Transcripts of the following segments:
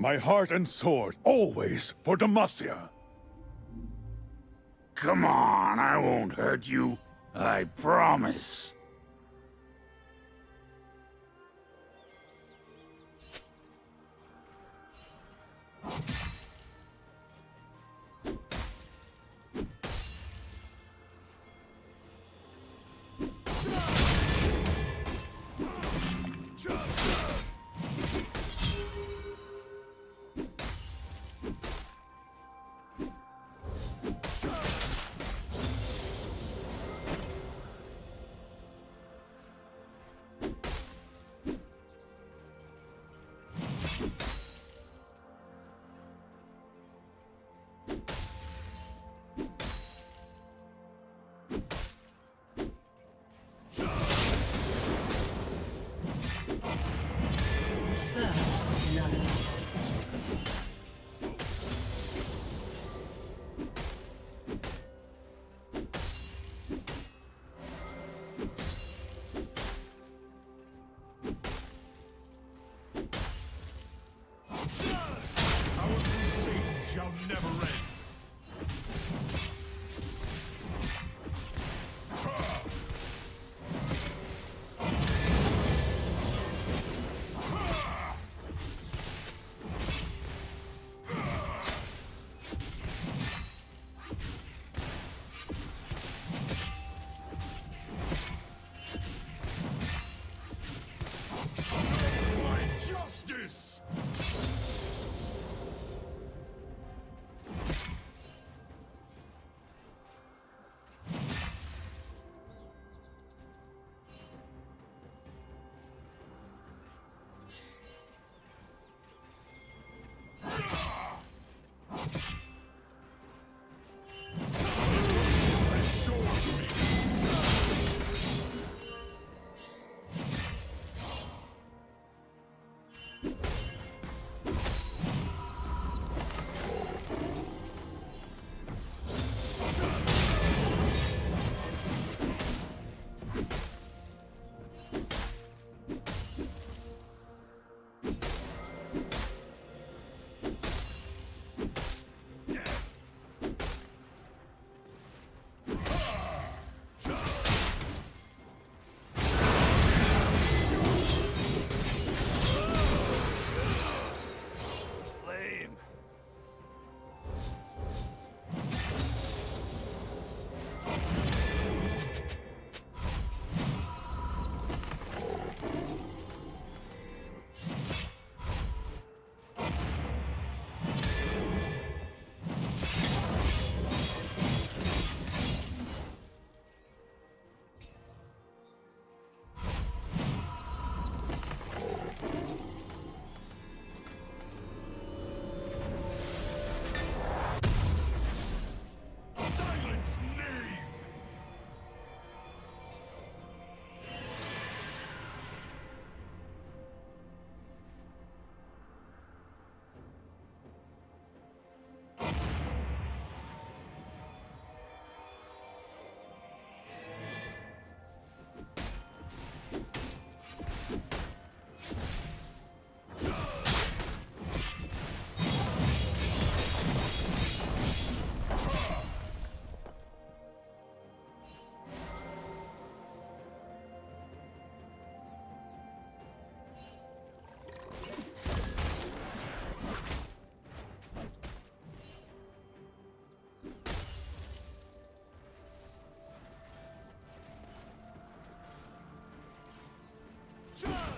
My heart and sword, always for Demacia. Come on, I won't hurt you. I promise. Power!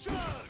Charge!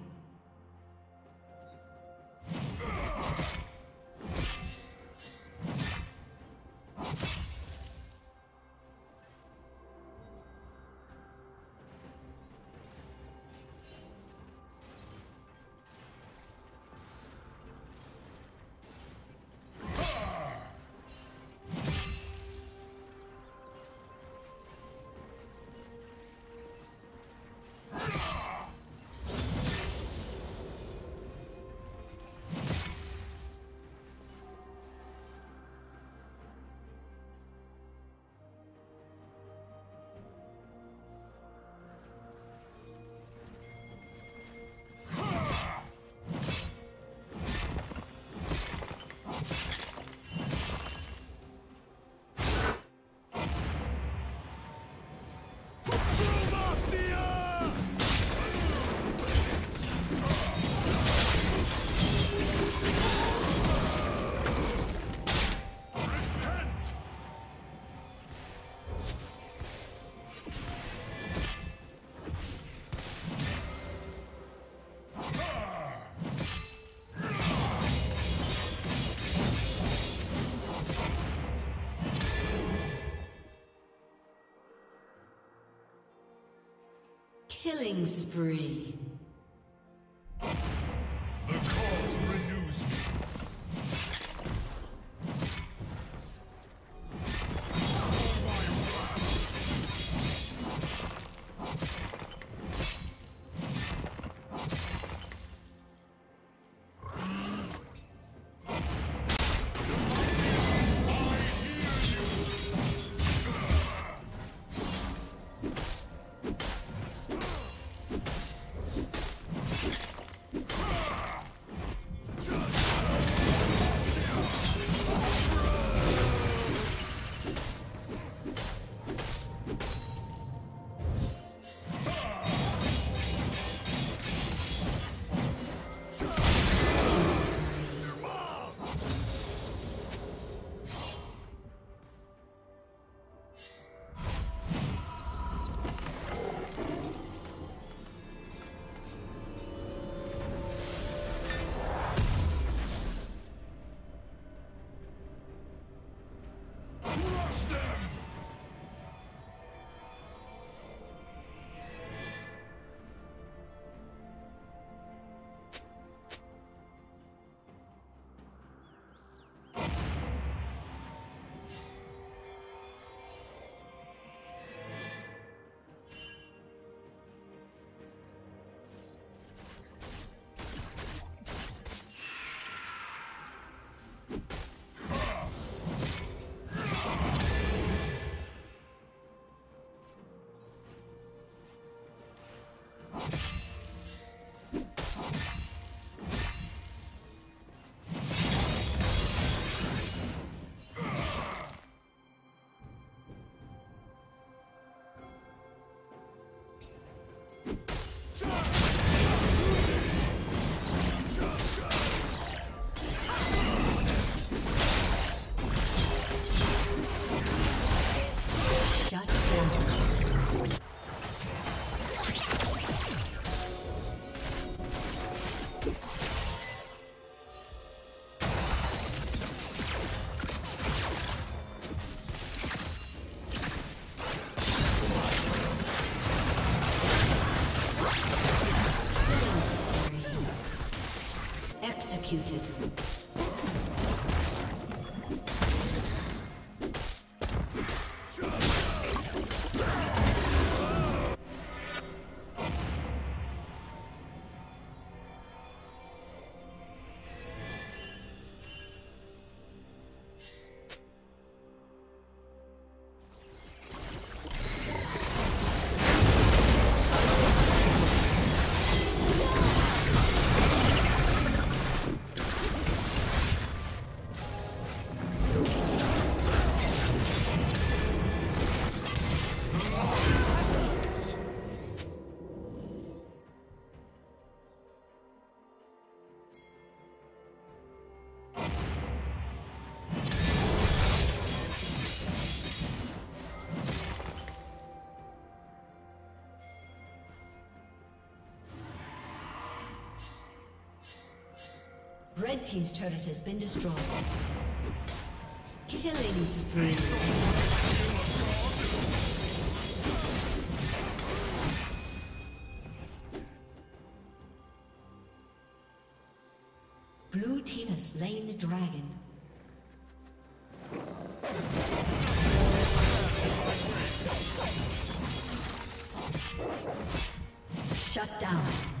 Killing spree. Executed. Red Team's turret has been destroyed. Killing spree. Blue Team has slain the dragon. Shut down.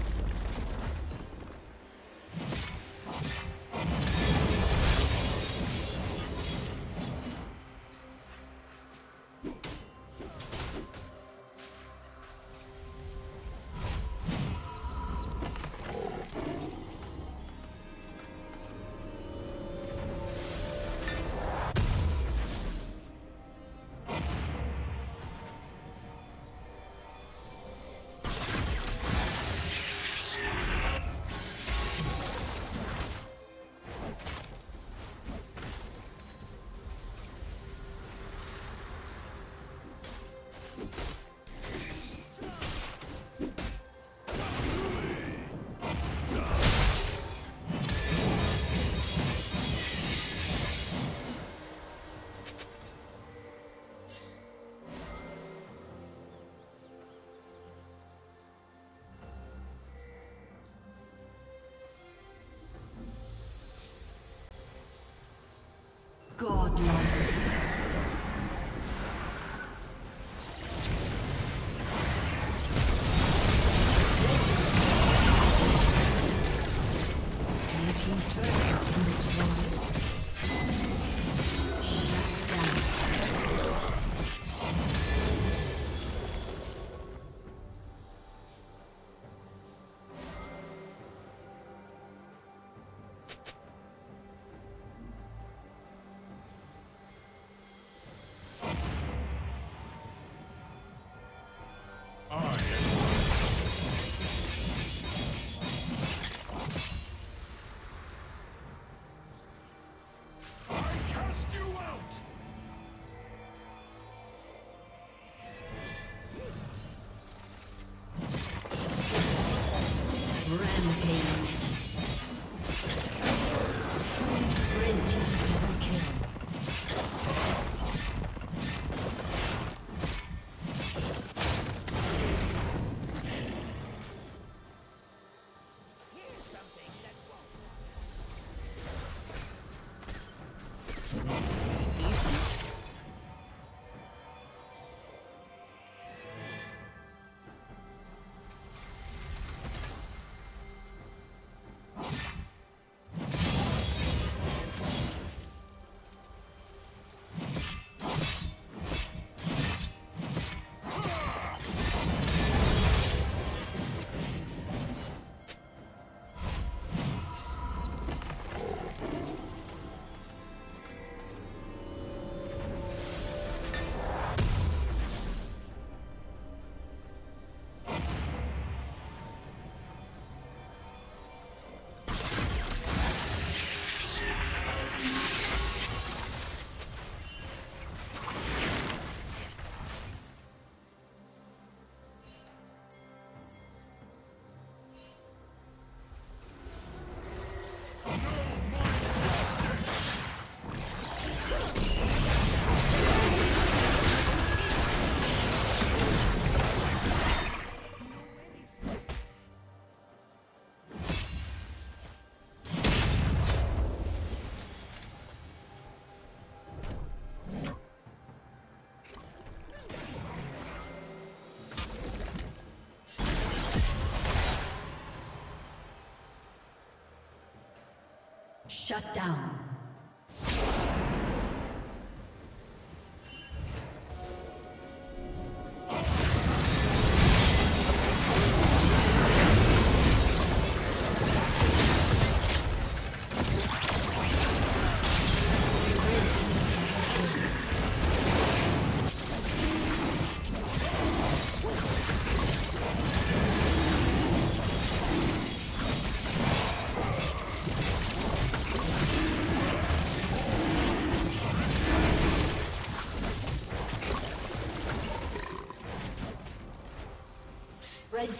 Shut down.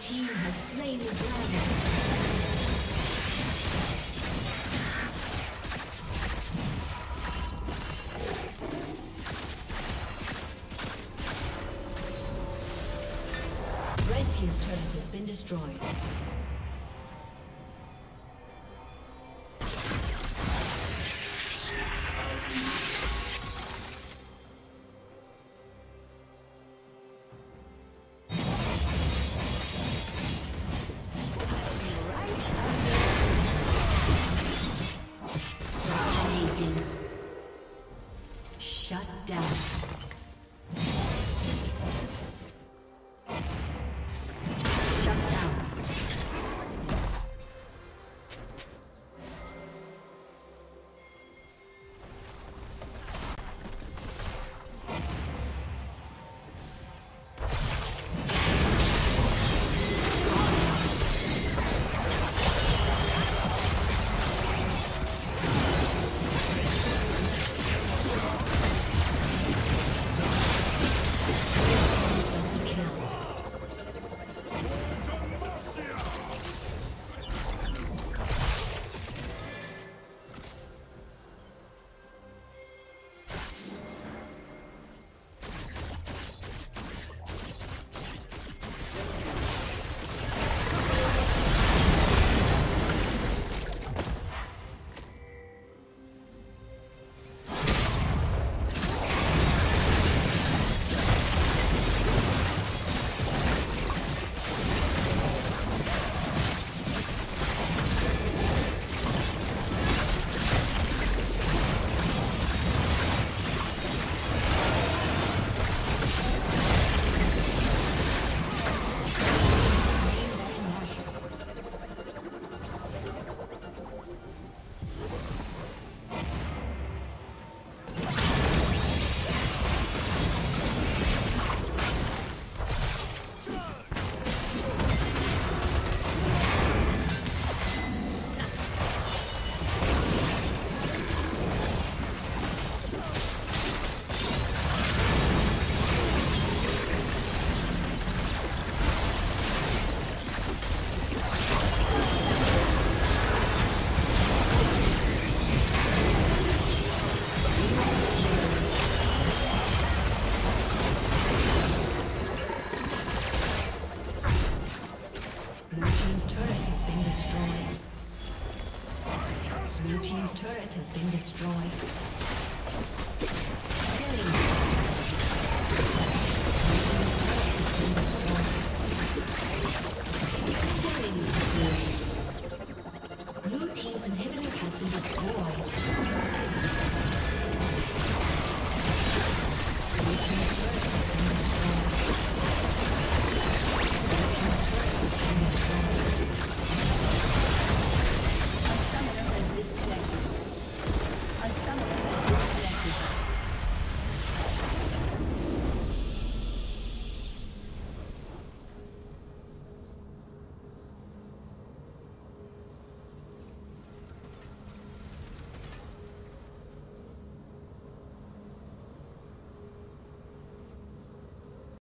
team has slain the dragon. team's turret has been destroyed. destroyed.